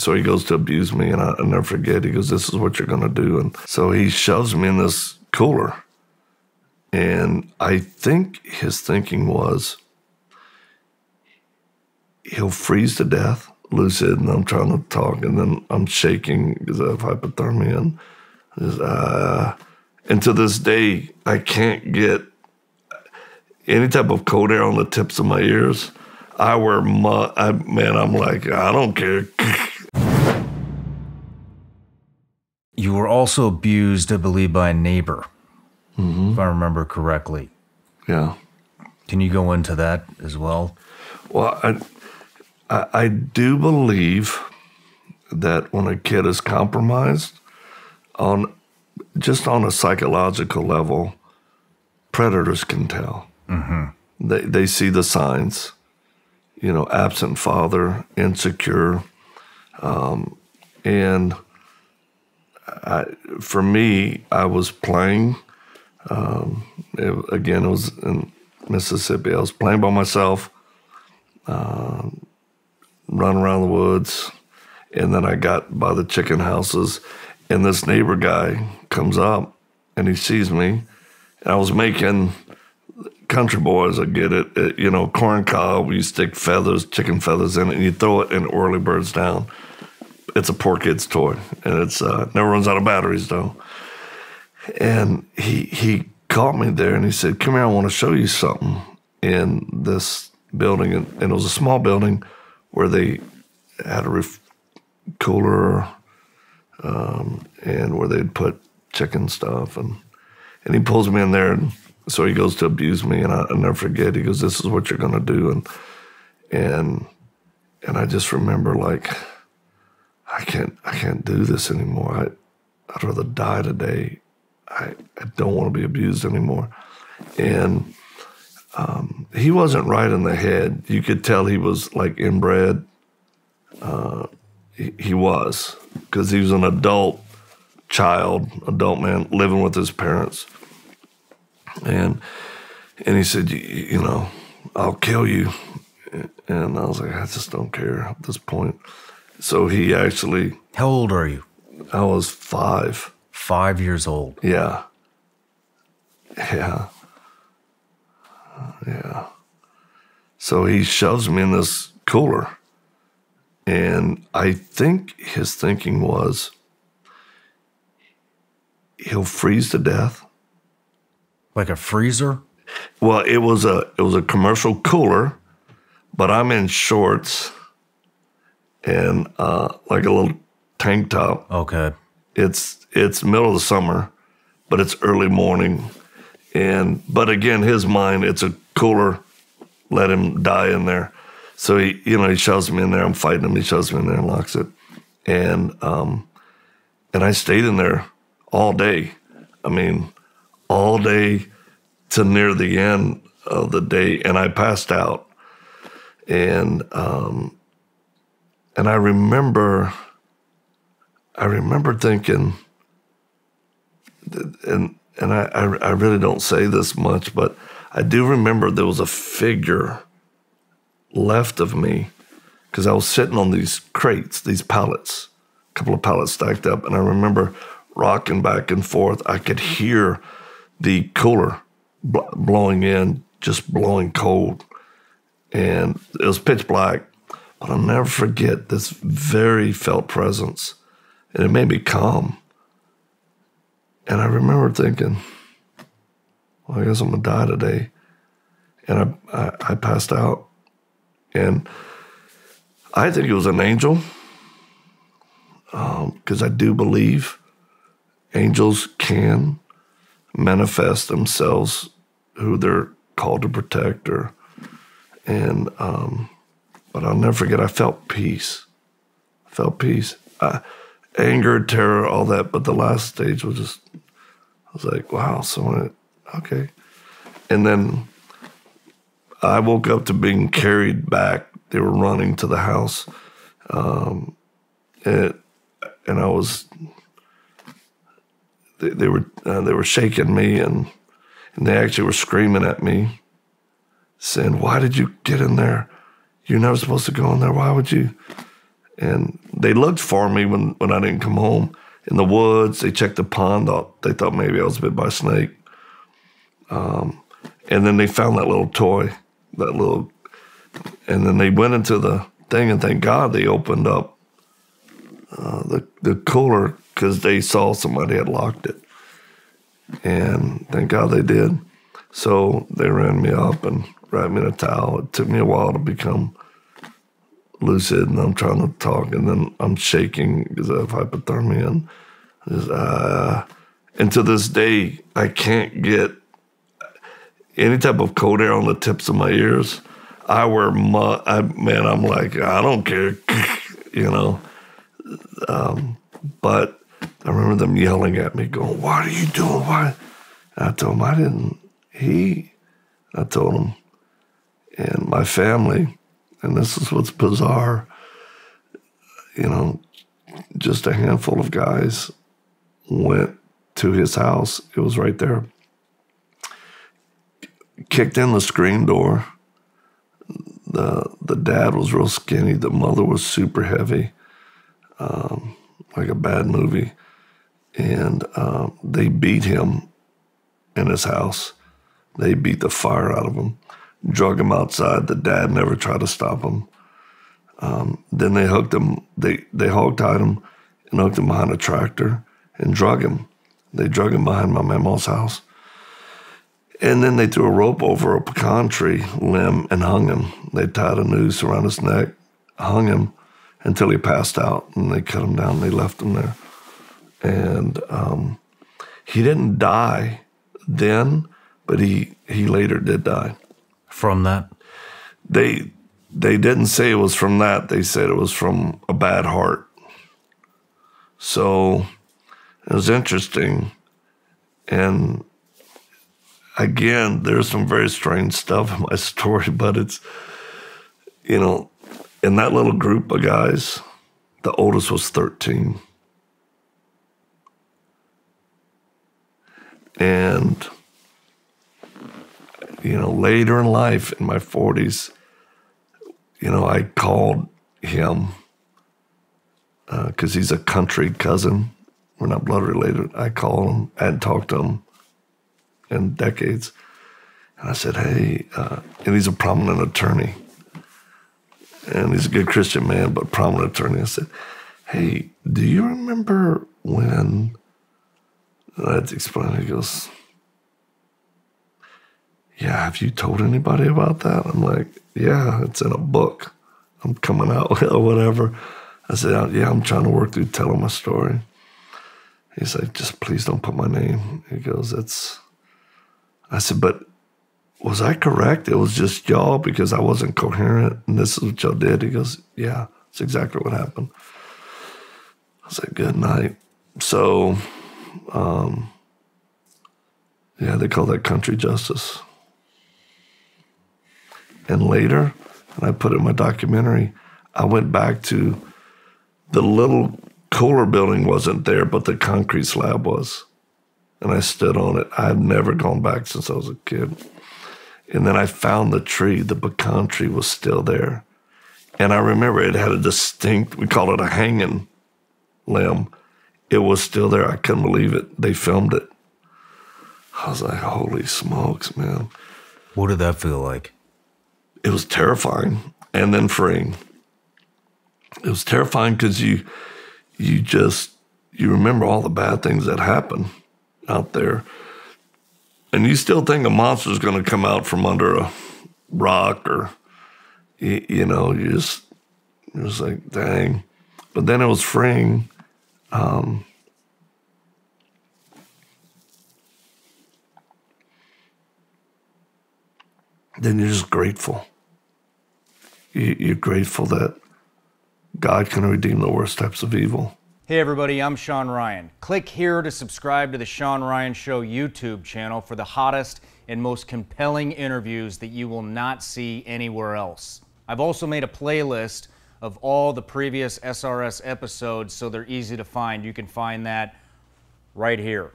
so he goes to abuse me, and I, I never forget. He goes, "This is what you're going to do," and so he shoves me in this cooler, and I think his thinking was he'll freeze to death, lucid, and I'm trying to talk, and then I'm shaking because of hypothermia, and just, uh, and to this day I can't get any type of cold air on the tips of my ears. I wear my I, man. I'm like I don't care. You were also abused, I believe, by a neighbor, Mm-hmm. if I remember correctly. Yeah. Can you go into that as well? Well, I, I, I do believe that when a kid is compromised on just on a psychological level, predators can tell. Mm-hmm. They, they see the signs, you know, absent father, insecure. Um, and I, for me, I was playing. Um, it, again, it was in Mississippi. I was playing by myself running around the woods. And then I got by the chicken houses, and this neighbor guy comes up and he sees me. And I was making country boys, I get it, it, you know, corn cob, you stick feathers, chicken feathers in it, and you throw it, and whirly birds down. It's a poor kid's toy, and it's uh, never runs out of batteries though. And he he caught me there, and he said, "Come here, I want to show you something." In this building, and, and it was a small building where they had a roof cooler um, and where they'd put chicken stuff and and he pulls me in there and so he goes to abuse me and I, I never forget he goes this is what you're gonna do and and and I just remember like I can't I can't do this anymore. I I'd rather die today. I I don't want to be abused anymore. And um, he wasn't right in the head. You could tell he was like inbred. He, he was because he was an adult child, adult man living with his parents, and and he said, you know, I'll kill you, and I was like, I just don't care at this point. So he actually, How old are you? I was five, Five years old. yeah, yeah, yeah. So he shoves me in this cooler. And I think his thinking was he'll freeze to death. Like a freezer? Well, it was a it was a commercial cooler, but I'm in shorts and uh, like a little tank top. Okay. It's it's middle of the summer, but it's early morning, and but again, his mind it's a cooler. Let him die in there. So he, you know, he shoves me in there. I'm fighting him. He shoves me in there and locks it, and um, and I stayed in there all day. I mean, all day to near the end of the day, and I passed out, and um, and I remember. I remember thinking, and and I, I really don't say this much, but I do remember there was a figure left of me because I was sitting on these crates, these pallets, a couple of pallets stacked up, and I remember rocking back and forth. I could hear the cooler bl- blowing in, just blowing cold, and it was pitch black. But I'll never forget this very felt presence, and it made me calm. And I remember thinking, well, I guess I'm gonna die today. And I, I, I passed out. And I think it was an angel because I do believe angels can manifest themselves who they're called to protect or and um but I'll never forget I felt peace. I felt peace. Anger, terror, all that, but the last stage was just I was like, wow, someone okay. And then I woke up to being carried back. They were running to the house. Um, and, and I was, they, they were, uh, they were shaking me and, and they actually were screaming at me, saying, why did you get in there? You're never supposed to go in there. Why would you? And they looked for me when, when I didn't come home in the woods. They checked the pond. They thought maybe I was bit by a snake. Um, and then they found that little toy, that little, and then they went into the thing, and thank God they opened up uh, the the cooler because they saw somebody had locked it, and thank God they did. So they ran me up and wrapped me in a towel. It took me a while to become lucid, and I'm trying to talk, and then I'm shaking because I have hypothermia, and just, uh, and to this day I can't get any type of cold air on the tips of my ears. I wear my I, man. I'm like I don't care, you know. Um, but I remember them yelling at me, going, "What are you doing? Why?" And I told them I didn't. He, I told him, and my family, and this is what's bizarre. You know, just a handful of guys went to his house. It was right there. Kicked in the screen door. The the dad was real skinny. The mother was super heavy, um, like a bad movie, and um, they beat him in his house. They beat the fire out of him, drug him outside. The dad never tried to stop him. Um, then they hooked him. They they hog tied him and hooked him behind a tractor and drug him. They drug him behind my mamma's house. And then they threw a rope over a pecan tree limb and hung him. They tied a noose around his neck, hung him until he passed out, and they cut him down. and They left him there. And um, he didn't die then, but he, he later did die. From that? They, they didn't say it was from that. They said it was from a bad heart. So it was interesting. And again, there's some very strange stuff in my story, but it's, you know, in that little group of guys, the oldest was 13. And, you know, later in life, in my 40s, you know, I called him because uh, he's a country cousin. We're not blood related. I called him, I hadn't talked to him in decades. And I said, hey, uh, and he's a prominent attorney. And he's a good Christian man, but prominent attorney. I said, hey, do you remember when? And I had to explain. He goes, yeah, have you told anybody about that? I'm like, yeah, it's in a book. I'm coming out or whatever. I said, yeah, I'm trying to work through telling my story. He's like, just please don't put my name. He goes, it's I said, but was I correct? It was just y'all because I wasn't coherent and this is what y'all did. He goes, yeah, that's exactly what happened. I said, good night. So, um, yeah, they call that country justice. And later, and I put it in my documentary, I went back to the little cooler building wasn't there, but the concrete slab was and I stood on it. I had never gone back since I was a kid. And then I found the tree, the pecan tree was still there. And I remember it had a distinct, we call it a hanging limb. It was still there. I couldn't believe it. They filmed it. I was like, holy smokes, man. What did that feel like? It was terrifying and then freeing. It was terrifying because you you just you remember all the bad things that happened out there. And you still think a monster's going to come out from under a rock or, you, you know, you just, you're just like, dang. But then it was freeing. Um, then you're just grateful. You're grateful that God can redeem the worst types of evil. Hey everybody, I'm Shawn Ryan. Click here to subscribe to the Shawn Ryan Show YouTube channel for the hottest and most compelling interviews that you will not see anywhere else. I've also made a playlist of all the previous SRS episodes so they're easy to find. You can find that right here.